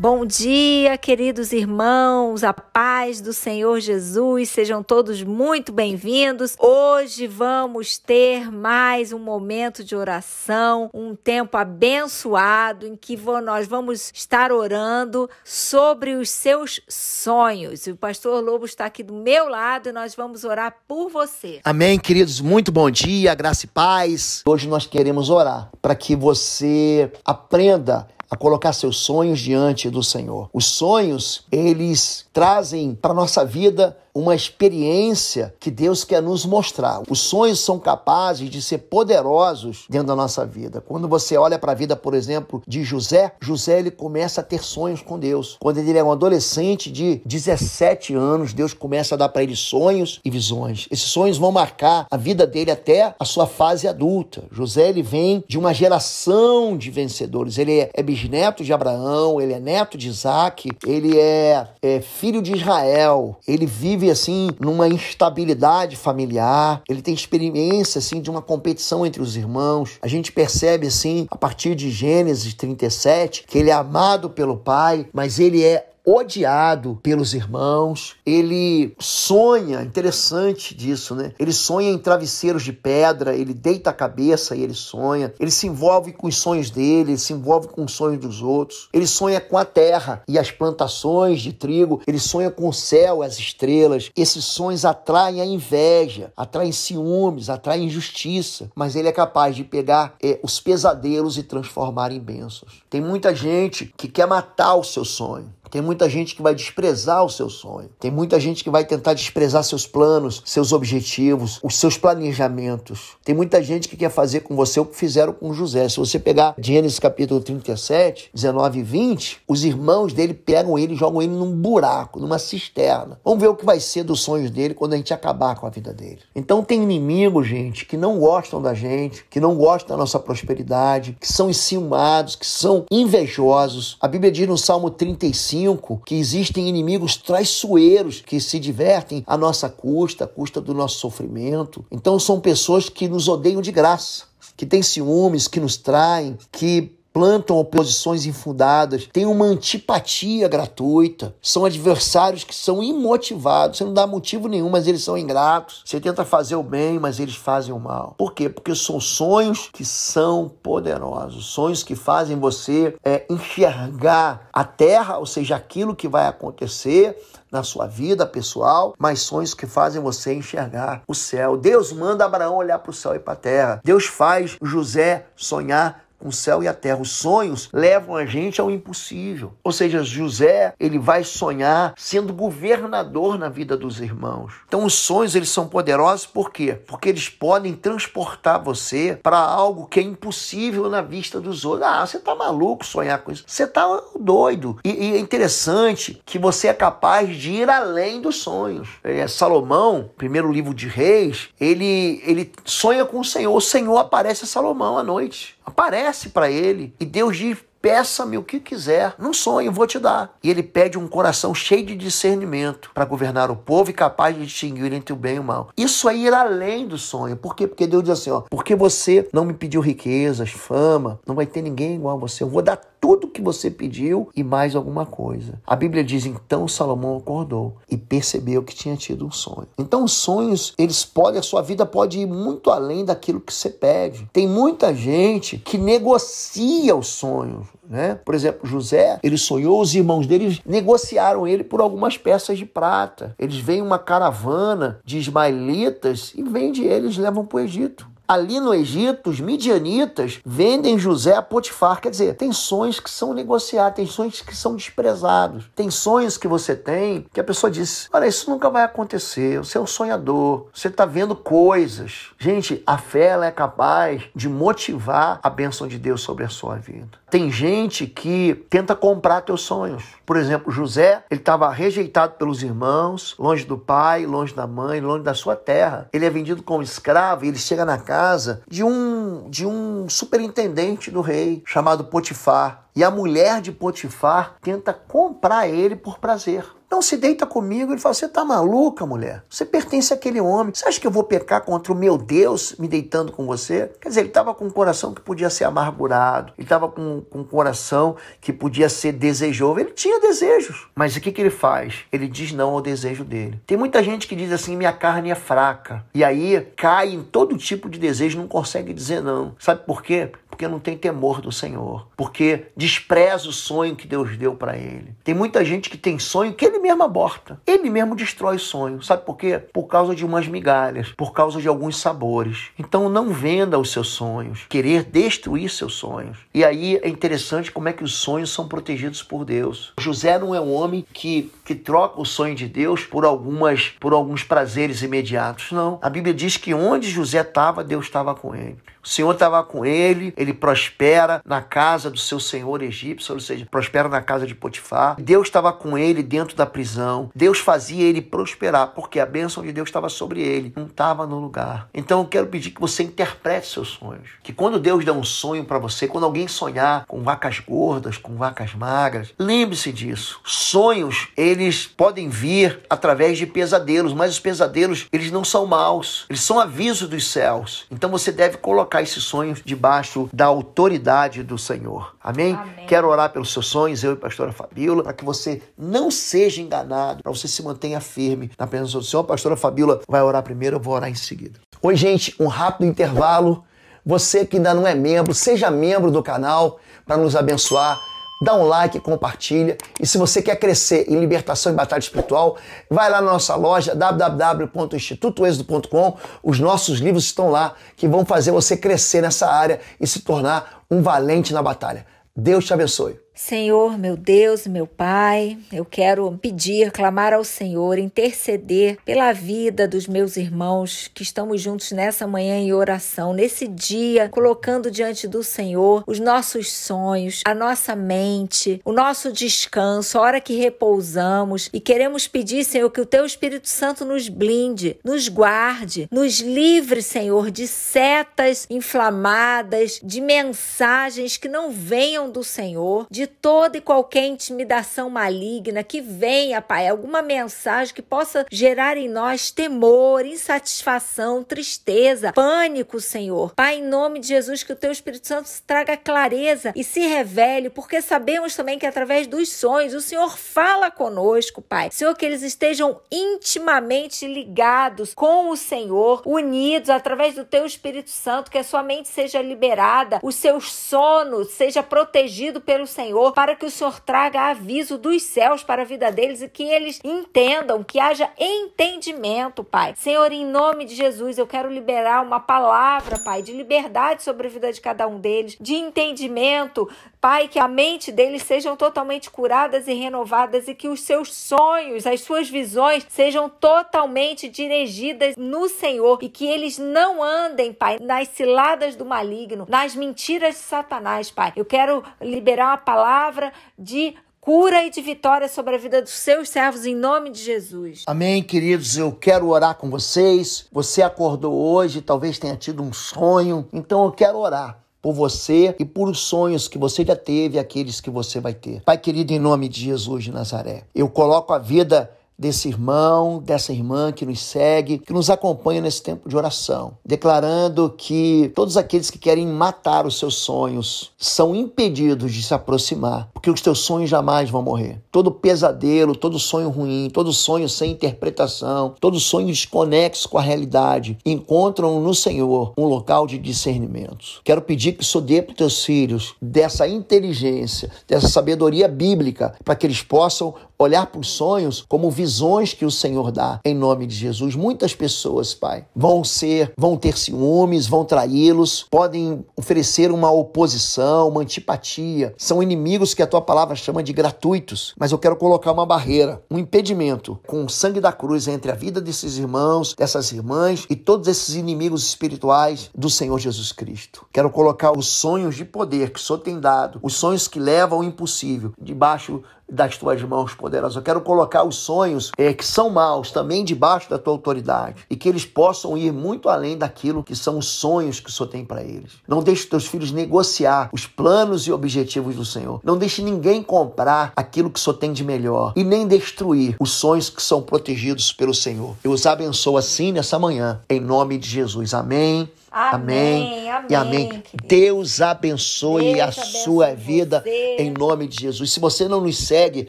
Bom dia, queridos irmãos, a paz do Senhor Jesus, sejam todos muito bem-vindos. Hoje vamos ter mais um momento de oração, um tempo abençoado em que nós vamos estar orando sobre os seus sonhos. O pastor Lobo está aqui do meu lado e nós vamos orar por você. Amém, queridos, muito bom dia, graça e paz. Hoje nós queremos orar para que você aprenda a colocar seus sonhos diante do Senhor. Os sonhos, eles trazem para nossa vida uma experiência que Deus quer nos mostrar. Os sonhos são capazes de ser poderosos dentro da nossa vida. Quando você olha para a vida, por exemplo, de José, José ele começa a ter sonhos com Deus. Quando ele é um adolescente de 17 anos, Deus começa a dar para ele sonhos e visões. Esses sonhos vão marcar a vida dele até a sua fase adulta. José ele vem de uma geração de vencedores. Ele é, é bisneto de Abraão, ele é neto de Isaac, ele é, é filho de Israel. Ele vive assim numa instabilidade familiar, ele tem experiência assim de uma competição entre os irmãos. A gente percebe assim a partir de Gênesis 37 que ele é amado pelo pai, mas ele é odiado pelos irmãos. Ele sonha, interessante disso, né? Ele sonha em travesseiros de pedra, ele deita a cabeça e ele sonha. Ele se envolve com os sonhos dele, ele se envolve com os sonhos dos outros. Ele sonha com a terra e as plantações de trigo, ele sonha com o céu, as estrelas. Esses sonhos atraem a inveja, atraem ciúmes, atraem injustiça, mas ele é capaz de pegar é, os pesadelos e transformar em bênçãos. Tem muita gente que quer matar o seu sonho. Tem muita gente que vai desprezar o seu sonho. Tem muita gente que vai tentar desprezar seus planos, seus objetivos, os seus planejamentos. Tem muita gente que quer fazer com você o que fizeram com José. Se você pegar Gênesis capítulo 37, 19 e 20, os irmãos dele pegam ele e jogam ele num buraco, numa cisterna. Vamos ver o que vai ser dos sonhos dele quando a gente acabar com a vida dele. Então tem inimigos, gente, que não gostam da gente, que não gostam da nossa prosperidade, que são enciumados, que são invejosos. A Bíblia diz no Salmo 35 5 que existem inimigos traiçoeiros que se divertem à nossa custa, à custa do nosso sofrimento. Então são pessoas que nos odeiam de graça, que têm ciúmes, que nos traem, que plantam oposições infundadas, têm uma antipatia gratuita, são adversários que são imotivados. Você não dá motivo nenhum, mas eles são ingratos. Você tenta fazer o bem, mas eles fazem o mal. Por quê? Porque são sonhos que são poderosos, sonhos que fazem você é, enxergar a terra, ou seja, aquilo que vai acontecer na sua vida pessoal, mas sonhos que fazem você enxergar o céu. Deus manda Abraão olhar para o céu e para a terra. Deus faz José sonhar com o céu e a terra. Os sonhos levam a gente ao impossível. Ou seja, José, ele vai sonhar sendo governador na vida dos irmãos. Então os sonhos eles são poderosos por quê? Porque eles podem transportar você para algo que é impossível na vista dos outros. Ah, você tá maluco sonhar com isso. Você tá doido. E, e é interessante que você é capaz de ir além dos sonhos. É, Salomão, primeiro livro de Reis, ele ele sonha com o Senhor. O Senhor aparece a Salomão à noite aparece para ele e Deus diz: Peça-me o que quiser, num sonho vou te dar. E ele pede um coração cheio de discernimento para governar o povo e capaz de distinguir entre o bem e o mal. Isso é ir além do sonho. Por quê? Porque Deus diz assim: ó, porque você não me pediu riquezas, fama, não vai ter ninguém igual a você. Eu vou dar tudo que você pediu e mais alguma coisa. A Bíblia diz: então Salomão acordou e percebeu que tinha tido um sonho. Então, os sonhos, eles podem, a sua vida pode ir muito além daquilo que você pede. Tem muita gente que negocia os sonhos. Né? Por exemplo, José, ele sonhou, os irmãos dele negociaram ele por algumas peças de prata. Eles veem uma caravana de ismaelitas e vende eles, levam para o Egito. Ali no Egito, os midianitas vendem José a Potifar. Quer dizer, tem sonhos que são negociados, tem sonhos que são desprezados. Tem sonhos que você tem que a pessoa diz: Olha, isso nunca vai acontecer. Você é um sonhador, você está vendo coisas. Gente, a fé ela é capaz de motivar a bênção de Deus sobre a sua vida. Tem gente que tenta comprar teus sonhos. Por exemplo, José, ele estava rejeitado pelos irmãos, longe do pai, longe da mãe, longe da sua terra. Ele é vendido como escravo e ele chega na casa casa de um, de um superintendente do rei chamado Potifar. E a mulher de Potifar tenta comprar ele por prazer. Não se deita comigo. Ele fala: Você tá maluca, mulher? Você pertence àquele homem. Você acha que eu vou pecar contra o meu Deus me deitando com você? Quer dizer, ele estava com um coração que podia ser amargurado, ele estava com, com um coração que podia ser desejoso. Ele tinha desejos. Mas o que, que ele faz? Ele diz não ao desejo dele. Tem muita gente que diz assim: minha carne é fraca. E aí cai em todo tipo de desejo, não consegue dizer não. Sabe por quê? Porque não tem temor do Senhor. Porque despreza o sonho que Deus deu para ele. Tem muita gente que tem sonho que ele mesmo aborta. Ele mesmo destrói o sonho. Sabe por quê? Por causa de umas migalhas, por causa de alguns sabores. Então não venda os seus sonhos, querer destruir seus sonhos. E aí é interessante como é que os sonhos são protegidos por Deus. José não é um homem que, que troca o sonho de Deus por algumas por alguns prazeres imediatos, não. A Bíblia diz que onde José estava, Deus estava com ele. O Senhor estava com ele, ele prospera na casa do seu senhor egípcio, ou seja, prospera na casa de Potifar. Deus estava com ele dentro da prisão. Deus fazia ele prosperar, porque a bênção de Deus estava sobre ele, não estava no lugar. Então eu quero pedir que você interprete seus sonhos. Que quando Deus dá um sonho para você, quando alguém sonhar com vacas gordas, com vacas magras, lembre-se disso. Sonhos, eles podem vir através de pesadelos, mas os pesadelos, eles não são maus. Eles são aviso dos céus. Então você deve colocar esses sonhos debaixo da autoridade do Senhor. Amém? Amém? Quero orar pelos seus sonhos, eu e a pastora Fabíola, para que você não seja enganado, para você se mantenha firme na presença do Senhor. A pastora Fabíola vai orar primeiro, eu vou orar em seguida. Oi, gente, um rápido intervalo. Você que ainda não é membro, seja membro do canal para nos abençoar dá um like, compartilha. E se você quer crescer em libertação e batalha espiritual, vai lá na nossa loja www.institutoexodo.com. Os nossos livros estão lá que vão fazer você crescer nessa área e se tornar um valente na batalha. Deus te abençoe. Senhor, meu Deus meu Pai, eu quero pedir, clamar ao Senhor, interceder pela vida dos meus irmãos que estamos juntos nessa manhã em oração, nesse dia, colocando diante do Senhor os nossos sonhos, a nossa mente, o nosso descanso, a hora que repousamos e queremos pedir, Senhor, que o Teu Espírito Santo nos blinde, nos guarde, nos livre, Senhor, de setas inflamadas, de mensagens que não venham do Senhor, de toda e qualquer intimidação maligna que venha, Pai, alguma mensagem que possa gerar em nós temor, insatisfação, tristeza, pânico, Senhor. Pai, em nome de Jesus, que o Teu Espírito Santo traga clareza e se revele, porque sabemos também que através dos sonhos o Senhor fala conosco, Pai. Senhor, que eles estejam intimamente ligados com o Senhor, unidos através do Teu Espírito Santo, que a sua mente seja liberada, o seu sono seja protegido pelo Senhor Senhor, para que o Senhor traga aviso dos céus para a vida deles e que eles entendam, que haja entendimento, Pai. Senhor, em nome de Jesus, eu quero liberar uma palavra, Pai, de liberdade sobre a vida de cada um deles, de entendimento, Pai, que a mente deles sejam totalmente curadas e renovadas e que os seus sonhos, as suas visões sejam totalmente dirigidas no Senhor e que eles não andem, Pai, nas ciladas do maligno, nas mentiras de Satanás, Pai. Eu quero liberar uma palavra palavra de cura e de vitória sobre a vida dos seus servos em nome de Jesus. Amém, queridos. Eu quero orar com vocês. Você acordou hoje, talvez tenha tido um sonho, então eu quero orar por você e por os sonhos que você já teve e aqueles que você vai ter. Pai querido, em nome de Jesus de Nazaré, eu coloco a vida desse irmão, dessa irmã que nos segue, que nos acompanha nesse tempo de oração, declarando que todos aqueles que querem matar os seus sonhos são impedidos de se aproximar, porque os teus sonhos jamais vão morrer. Todo pesadelo, todo sonho ruim, todo sonho sem interpretação, todo sonho desconexo com a realidade, encontram no Senhor um local de discernimento. Quero pedir que o dê para os teus filhos dessa inteligência, dessa sabedoria bíblica, para que eles possam olhar para os sonhos como visões que o Senhor dá em nome de Jesus. Muitas pessoas, Pai, vão ser, vão ter ciúmes, vão traí-los, podem oferecer uma oposição, uma antipatia. São inimigos que a tua palavra chama de gratuitos. Mas eu quero colocar uma barreira, um impedimento com o sangue da cruz entre a vida desses irmãos, dessas irmãs e todos esses inimigos espirituais do Senhor Jesus Cristo. Quero colocar os sonhos de poder que o Senhor tem dado, os sonhos que levam ao impossível, debaixo das tuas mãos poderosas. Eu quero colocar os sonhos é, que são maus também debaixo da tua autoridade e que eles possam ir muito além daquilo que são os sonhos que o Senhor tem para eles. Não deixe teus filhos negociar os planos e objetivos do Senhor. Não deixe ninguém comprar aquilo que o Senhor tem de melhor e nem destruir os sonhos que são protegidos pelo Senhor. Eu os abençoo assim nessa manhã, em nome de Jesus. Amém. Amém, amém, e amém. Deus abençoe Deus a abençoe sua vida você. em nome de Jesus. Se você não nos segue,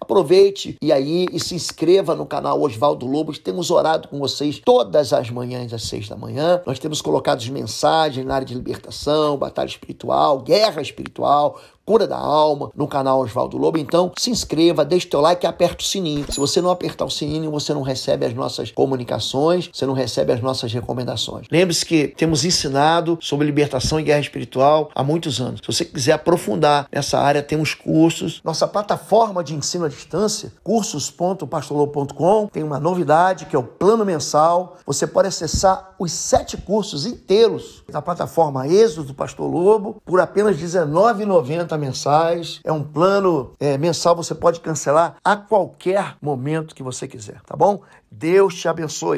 aproveite e aí e se inscreva no canal Oswaldo Lobos. Temos orado com vocês todas as manhãs às seis da manhã. Nós temos colocado mensagens na área de libertação, batalha espiritual, guerra espiritual, cura da alma no canal Oswaldo Lobo. Então, se inscreva, deixe teu like e aperta o sininho. Se você não apertar o sininho, você não recebe as nossas comunicações, você não recebe as nossas recomendações. Lembre-se que temos ensinado sobre libertação e guerra espiritual há muitos anos. Se você quiser aprofundar nessa área, temos cursos. Nossa plataforma de ensino à distância, cursos.pastorlobo.com, tem uma novidade que é o plano mensal. Você pode acessar os sete cursos inteiros da plataforma Êxodo do Pastor Lobo por apenas R$19,90 mensais. É um plano é, mensal, você pode cancelar a qualquer momento que você quiser, tá bom? Deus te abençoe.